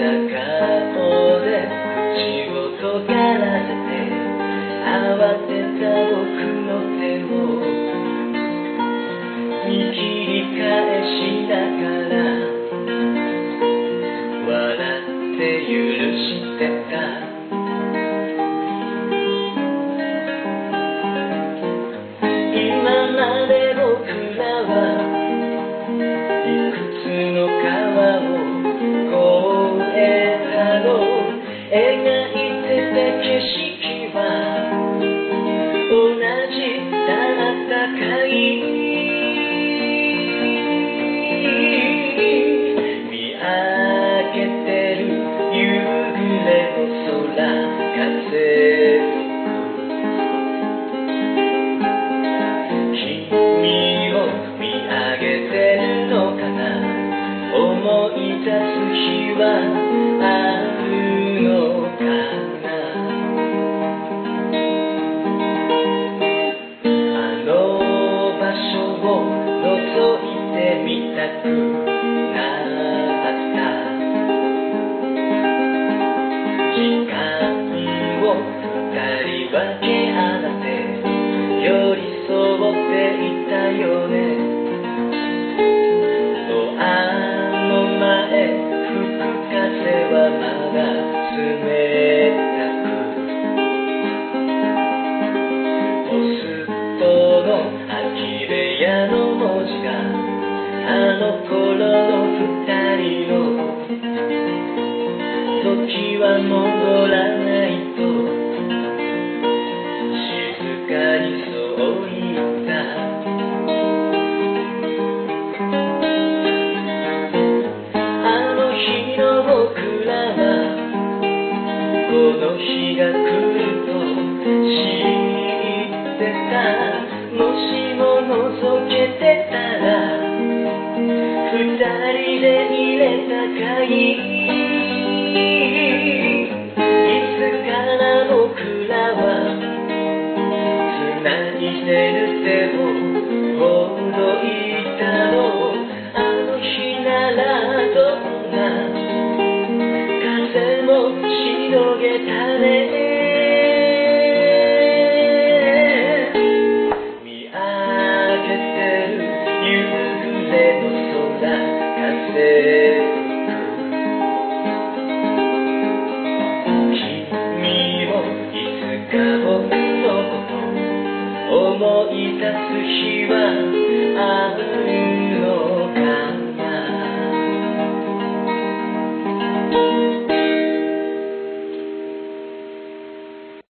顔で口を尖らせて慌てた僕の手を握り返しながら笑って許してた。今まで僕らはいくつの分け合って寄り添っていたよね。ドアの前吹く風はまだ冷たく。ポストの空き部屋の文字があの頃この日が来る。しのげたね見上げてる夕暮れの空風君をいつか僕と思い出す